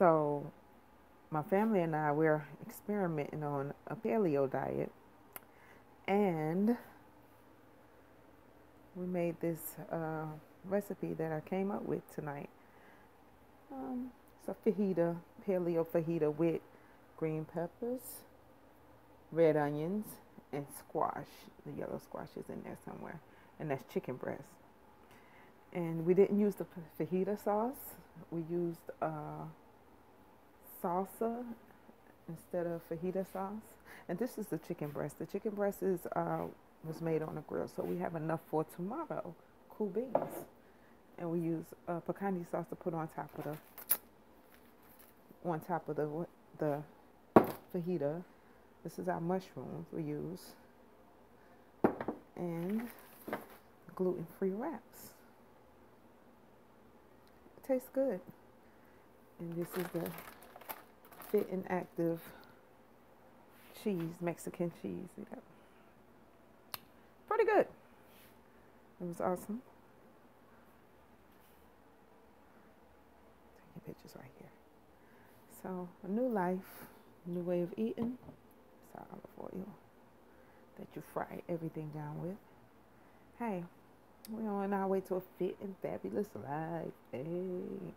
So, my family and I, we're experimenting on a paleo diet. And we made this uh, recipe that I came up with tonight. Um, it's a fajita, paleo fajita with green peppers, red onions, and squash. The yellow squash is in there somewhere. And that's chicken breast. And we didn't use the fajita sauce. We used uh, salsa instead of fajita sauce. And this is the chicken breast. The chicken breast is uh, was made on a grill, so we have enough for tomorrow. Cool beans, and we use uh, picante sauce to put on top of the on top of the the fajita. This is our mushrooms we use, and gluten-free wraps. Tastes good, and this is the fit and active cheese, Mexican cheese. Yeah. Pretty good. It was awesome. Taking pictures right here. So, a new life, new way of eating. It's olive oil that you fry everything down with. Hey, we're on our way to a fit and fabulous life. Hey.